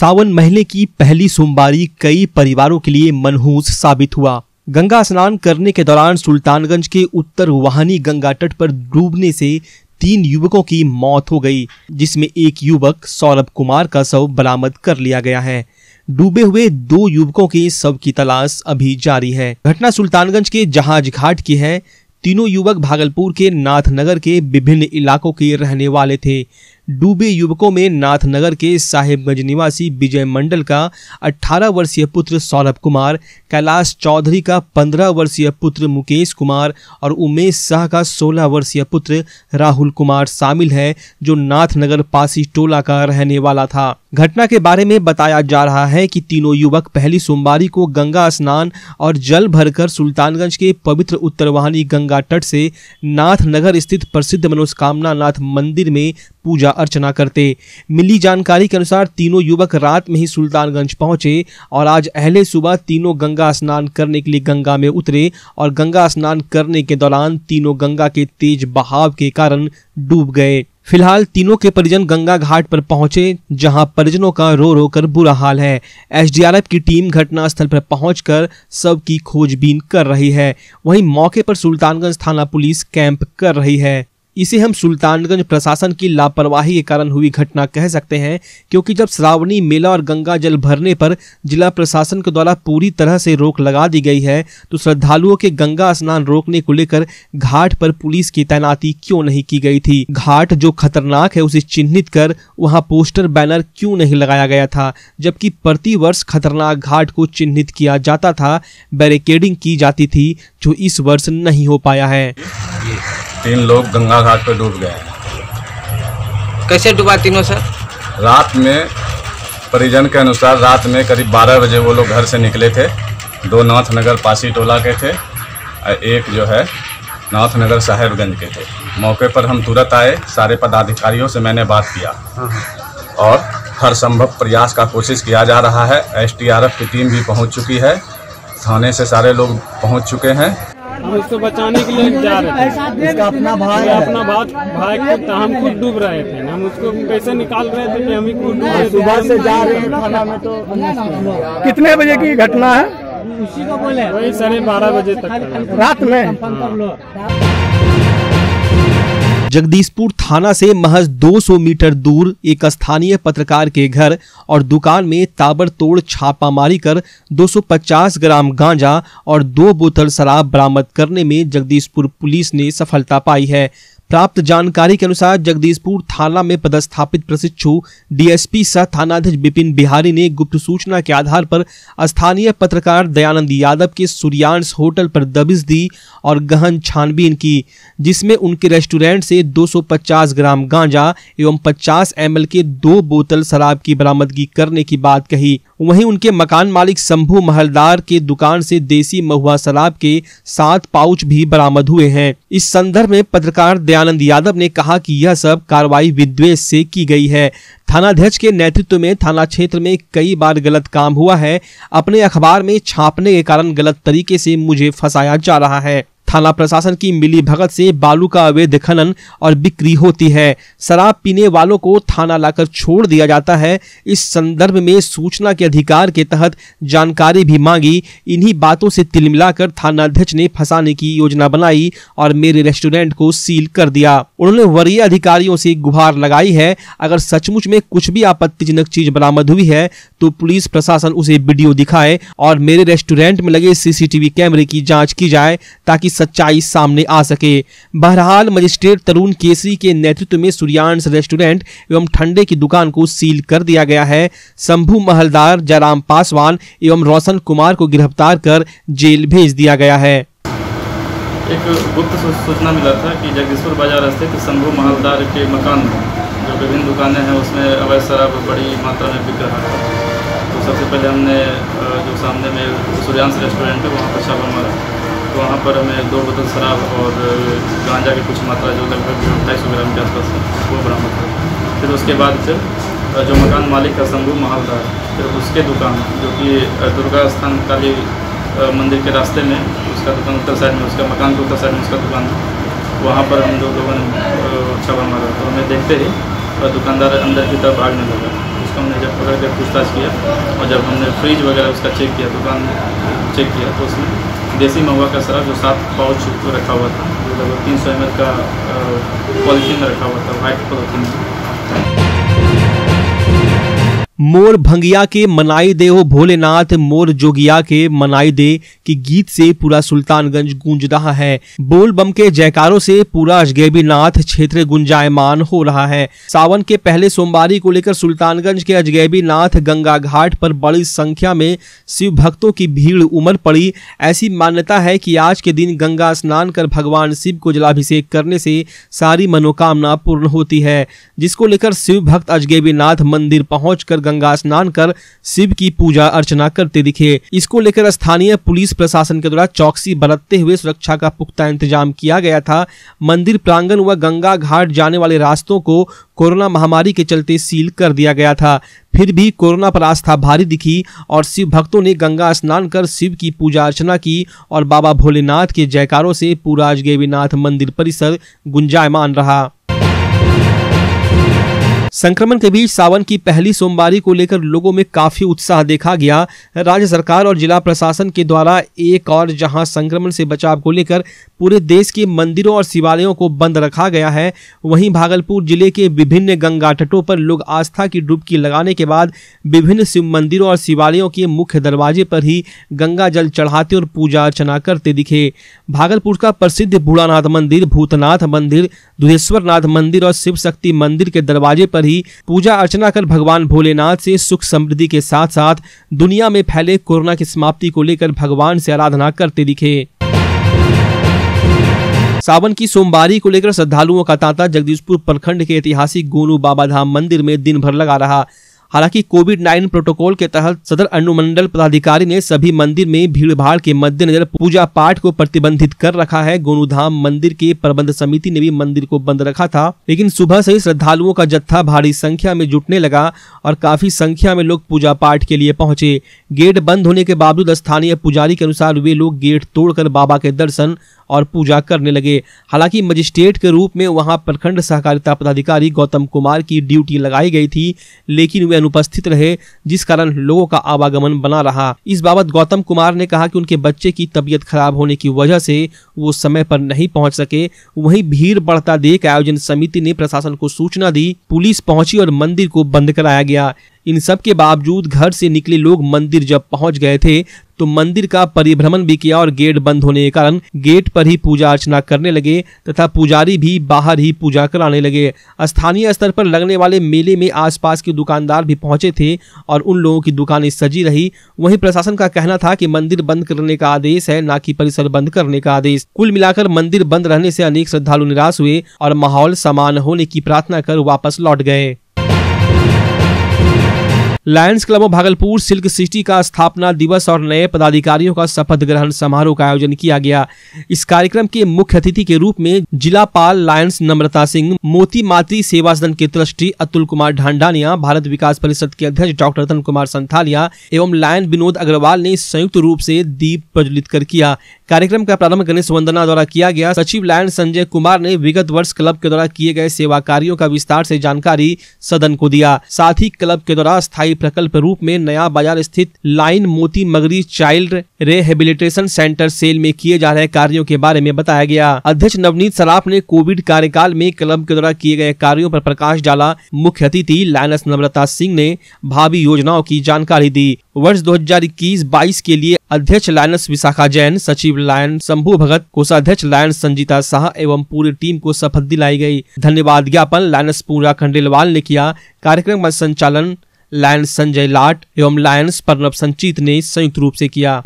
सावन महीने की पहली सोमवारी कई परिवारों के लिए मनहूस साबित हुआ। गंगा स्नान करने के दौरान सुल्तानगंज के उत्तर वाहनी गंगा तट पर डूबने से तीन युवकों की मौत हो गई, जिसमें एक युवक सौरभ कुमार का शव बरामद कर लिया गया है। डूबे हुए दो युवकों के शव की तलाश अभी जारी है। घटना सुल्तानगंज के जहाज़ घाट की है। तीनों युवक भागलपुर के नाथनगर के विभिन्न इलाकों के रहने वाले थे। डूबे युवकों में नाथनगर के साहेबगंज निवासी विजय मंडल का 18 वर्षीय पुत्र सौरभ कुमार, कैलाश चौधरी का 15 वर्षीय पुत्र मुकेश कुमार और उमेश शाह का 16 वर्षीय पुत्र राहुल कुमार शामिल है, जो नाथनगर पासी टोला का रहने वाला था। घटना के बारे में बताया जा रहा है कि तीनों युवक पहली सोमवारी को गंगा स्नान और जल भरकर सुल्तानगंज के पवित्र उत्तरवाहिनी गंगा तट से नाथनगर स्थित प्रसिद्ध मनोस्कामना नाथ मंदिर में पूजा अर्चना करते। मिली जानकारी के अनुसार तीनों युवक रात में ही सुल्तानगंज पहुँचे और आज अहले सुबह तीनों गंगा स्नान करने के लिए गंगा में उतरे और गंगा स्नान करने के दौरान तीनों गंगा के तेज बहाव के कारण डूब गए। फ़िलहाल तीनों के परिजन गंगा घाट पर पहुँचे, जहाँ परिजनों का रो रो कर बुरा हाल है। एसडीआरएफ की टीम घटनास्थल पर पहुंचकर सब की खोजबीन कर रही है। वहीं मौके पर सुल्तानगंज थाना पुलिस कैंप कर रही है। इसे हम सुल्तानगंज प्रशासन की लापरवाही के कारण हुई घटना कह सकते हैं, क्योंकि जब श्रावणी मेला और गंगा जल भरने पर जिला प्रशासन के द्वारा पूरी तरह से रोक लगा दी गई है तो श्रद्धालुओं के गंगा स्नान रोकने को लेकर घाट पर पुलिस की तैनाती क्यों नहीं की गई थी? घाट जो खतरनाक है, उसे चिन्हित कर वहाँ पोस्टर, बैनर क्यों नहीं लगाया गया था, जबकि प्रति वर्ष खतरनाक घाट को चिन्हित किया जाता था, बैरिकेडिंग की जाती थी, जो इस वर्ष नहीं हो पाया है। तीन लोग गंगा घाट पर डूब गए। हैं कैसे डूबा तीनों सर रात में परिजन के अनुसार रात में करीब 12 बजे वो लोग घर से निकले थे। दो नाथनगर पासी टोला के थे और एक जो है नाथनगर साहेबगंज के थे। मौके पर हम तुरंत आए सारे पदाधिकारियों से मैंने बात किया। और हर संभव प्रयास का कोशिश किया जा रहा है। एसटीआरएफ की टीम भी पहुँच चुकी है। थाने से सारे लोग पहुँच चुके हैं। हम इसको बचाने के लिए जा रहे थे। इसका अपना भाई अपना बात भाई खुद था हम खुद डूब रहे थे हम उसको कैसे निकाल रहे थे कि हम ही खुद डूब रहे थे। सुबह से जा रहे हैं। थाना में तो कितने बजे की घटना है? उसी को बोले वही साढ़े बारह बजे तक। रात में? जगदीशपुर थाना से महज 200 मीटर दूर एक स्थानीय पत्रकार के घर और दुकान में ताबड़तोड़ छापामारी कर 250 ग्राम गांजा और दो बोतल शराब बरामद करने में जगदीशपुर पुलिस ने सफलता पाई है। प्राप्त जानकारी के अनुसार जगदीशपुर थाना में पदस्थापित प्रशिक्षु डीएसपी सह थानाध्यक्ष विपिन बिहारी ने गुप्त सूचना के आधार पर स्थानीय पत्रकार दयानंद यादव के सूर्यांश होटल पर दबिश दी और गहन छानबीन की, जिसमें उनके रेस्टोरेंट से 250 ग्राम गांजा एवं 50 एमएल के दो बोतल शराब की बरामदगी करने की बात कही। वहीं उनके मकान मालिक शंभू महलदार के दुकान से देसी महुआ शराब के सात पाउच भी बरामद हुए हैं। इस संदर्भ में पत्रकार दयानंद यादव ने कहा कि यह सब कार्रवाई विद्वेष से की गई है। थानाध्यक्ष के नेतृत्व में थाना क्षेत्र में कई बार गलत काम हुआ है। अपने अखबार में छापने के कारण गलत तरीके से मुझे फंसाया जा रहा है। थाना प्रशासन की मिली भगत से बालू का अवैध खनन और बिक्री होती है। शराब पीने वालों को थाना लाकर छोड़ दिया जाता है। इस संदर्भ में सूचना के अधिकार के तहत जानकारी भी मांगी। इन्हीं बातों से तिलमिलाकर थानाध्यक्ष ने फंसाने की योजना बनाई और मेरे रेस्टोरेंट को सील कर दिया। उन्होंने वरीय अधिकारियों से गुहार लगाई है, अगर सचमुच में कुछ भी आपत्तिजनक चीज़ बरामद हुई है तो पुलिस प्रशासन उसे वीडियो दिखाए और मेरे रेस्टोरेंट में लगे सीसीटीवी कैमरे की जाँच की जाए, ताकि सच्चाई सामने आ सके। बहरहाल, मजिस्ट्रेट तरुण केसरी के नेतृत्व में सूर्यांश रेस्टोरेंट एवं ठंडे की दुकान को सील कर दिया गया है। शंभू महलदार जयराम पासवान एवं रोशन कुमार को गिरफ़्तार कर जेल भेज दिया गया है। एक गुप्त सूचना मिला था कि जगदीशपुर बाज़ार स्थित शंभू महलदार के मकान में जो विभिन्न दुकानें हैं, उसमें अवैध शराब बड़ी मात्रा में बिक रहा था तो सबसे पहले हमने जो सामने में सूर्यांश रेस्टोरेंट है, वहाँ पर छापा मारा वहाँ पर हमें दो बोतल शराब और गांजा की कुछ मात्रा जो लगभग ढाई सौ ग्राम के आसपास है, वो बरामद हुआ फिर उसके बाद फिर जो मकान मालिक है शंभू महलदार, फिर उसके दुकान, जो कि दुर्गा स्थान काली मंदिर के रास्ते में, उसका दुकान उत्तर साइड में, उसका मकान के उत्तर साइड में उसका दुकान वहाँ पर हम लोग लोगों ने छापा मारा। तो हमें देखते ही दुकानदार अंदर की तरफ़ भागने लगा। उसको हमने जब पकड़ कर पूछताछ किया और जब हमने फ्रिज वगैरह उसका चेक किया, दुकान में चेक किया तो उसमें देसी महुआ का शराब जो सात पाउच रखा हुआ था, जो लगभग तीन सौ एम का पॉलिथीन में रखा हुआ था वाइट पॉलिथीन में। मोर भंगिया के मनाई दे हो भोलेनाथ, मोर जोगिया के मनाई दे की गीत से पूरा सुल्तानगंज गूंज रहा है। बोल बम के जयकारों से पूरा अजगैबी नाथ क्षेत्र गुंजायमान हो रहा है। सावन के पहले सोमवारी को लेकर सुल्तानगंज के अजगैबी नाथ गंगा घाट पर बड़ी संख्या में शिव भक्तों की भीड़ उमड़ पड़ी। ऐसी मान्यता है कि आज के दिन गंगा स्नान कर भगवान शिव को जलाभिषेक करने से सारी मनोकामना पूर्ण होती है, जिसको लेकर शिव भक्त अजगैबी नाथ मंदिर पहुंचकर गंगा स्नान कर शिव की पूजा अर्चना करते दिखे। इसको लेकर स्थानीय पुलिस प्रशासन के द्वारा चौकसी बरतते हुए सुरक्षा का पुख्ता इंतज़ाम किया गया था। मंदिर प्रांगण व गंगा घाट जाने वाले रास्तों को कोरोना महामारी के चलते सील कर दिया गया था। फिर भी कोरोना पर आस्था भारी दिखी और शिव भक्तों ने गंगा स्नान कर शिव की पूजा अर्चना की और बाबा भोलेनाथ के जयकारों से पूरा अजगेवीनाथ मंदिर परिसर गुंजायमान रहा। संक्रमण के बीच सावन की पहली सोमवारी को लेकर लोगों में काफ़ी उत्साह देखा गया। राज्य सरकार और जिला प्रशासन के द्वारा एक और जहाँ संक्रमण से बचाव को लेकर पूरे देश के मंदिरों और शिवालयों को बंद रखा गया है, वहीं भागलपुर ज़िले के विभिन्न गंगा तटों पर लोग आस्था की डुबकी लगाने के बाद विभिन्न शिव मंदिरों और शिवालयों के मुख्य दरवाजे पर ही गंगा जल चढ़ाते और पूजा अर्चना करते दिखे। भागलपुर का प्रसिद्ध बूढ़ानाथ मंदिर, भूतनाथ मंदिर, दुधेश्वरनाथ मंदिर और शिव शक्ति मंदिर के दरवाजे पर ही पूजा अर्चना कर भगवान भोलेनाथ से सुख समृद्धि के साथ साथ दुनिया में फैले कोरोना की समाप्ति को लेकर भगवान से आराधना करते दिखे। सावन की सोमवारी को लेकर श्रद्धालुओं का तांता जगदीशपुर प्रखंड के ऐतिहासिक गोनू बाबा धाम मंदिर में दिन भर लगा रहा। हालाँकि कोविड नाइन प्रोटोकॉल के तहत सदर अनुमंडल पदाधिकारी ने सभी मंदिर में भीड़ भाड़ के मद्देनजर पूजा पाठ को प्रतिबंधित कर रखा है। गोनुधाम मंदिर के प्रबंध समिति ने भी मंदिर को बंद रखा था, लेकिन सुबह से ही श्रद्धालुओं का जत्था भारी संख्या में जुटने लगा और काफ़ी संख्या में लोग पूजा पाठ के लिए पहुँचे। गेट बंद होने के बावजूद स्थानीय पुजारी के अनुसार वे लोग गेट तोड़कर बाबा के दर्शन और पूजा करने लगे। हालाँकि मजिस्ट्रेट के रूप में वहाँ प्रखंड सहकारिता पदाधिकारी गौतम कुमार की ड्यूटी लगाई गई थी, लेकिन वे अनुपस्थित रहे, जिस कारण लोगों का आवागमन बना रहा। इस बाबत गौतम कुमार ने कहा कि उनके बच्चे की तबीयत खराब होने की वजह से वो समय पर नहीं पहुँच सके। वहीं भीड़ बढ़ता देख आयोजन समिति ने प्रशासन को सूचना दी, पुलिस पहुँची और मंदिर को बंद कराया गया। इन सब के बावजूद घर से निकले लोग मंदिर जब पहुँच गए थे तो मंदिर का परिभ्रमण भी किया और गेट बंद होने के कारण गेट पर ही पूजा अर्चना करने लगे तथा पुजारी भी बाहर ही पूजा कराने लगे। स्थानीय स्तर पर लगने वाले मेले में आसपास के दुकानदार भी पहुँचे थे और उन लोगों की दुकानें सजी रही। वहीं प्रशासन का कहना था कि मंदिर बंद करने का आदेश है, न कि परिसर बंद करने का आदेश। कुल मिलाकर मंदिर बंद रहने से अनेक श्रद्धालु निराश हुए और माहौल समान होने की प्रार्थना कर वापस लौट गए। Lions Club of Bhagalpur silk city का स्थापना दिवस और नए पदाधिकारियों का शपथ ग्रहण समारोह का आयोजन किया गया। इस कार्यक्रम के मुख्य अतिथि के रूप में जिला पाल लायंस नम्रता सिंह, मोती मातृ सेवा सदन के ट्रस्टी अतुल कुमार ढांडानिया, भारत विकास परिषद के अध्यक्ष डॉक्टर रतन कुमार संथालिया एवं लायन विनोद अग्रवाल ने संयुक्त रूप से दीप प्रज्वलित कर किया। कार्यक्रम का प्रारंभ गणेश वंदना द्वारा किया गया। सचिव लायन संजय कुमार ने विगत वर्ष क्लब के द्वारा किए गए सेवा कार्यो का विस्तार से जानकारी सदन को दिया। साथ ही क्लब के द्वारा स्थायी प्रकल्प रूप में नया बाज़ार स्थित लाइन मोती मगरी चाइल्ड रेहेबिलिटेशन सेंटर सेल में किए जा रहे कार्यों के बारे में बताया गया। अध्यक्ष नवनीत सराफ ने कोविड कार्यकाल में क्लब के द्वारा किए गए कार्यों पर प्रकाश डाला। मुख्य अतिथि लायनस नम्रता सिंह ने भावी योजनाओं की जानकारी दी। वर्ष 2021-22 के लिए अध्यक्ष लायनस विशाखा जैन, सचिव लायन शंभू भगत, कोषाध्यक्ष लायन संजीता शाह एवं पूरी टीम को शपथ दिलाई गई। धन्यवाद ज्ञापन लायनस पूरा खंडेलवाल ने किया। कार्यक्रम का संचालन लायंस संजय लाट एवं लायंस प्रणब संचित ने संयुक्त रूप से किया।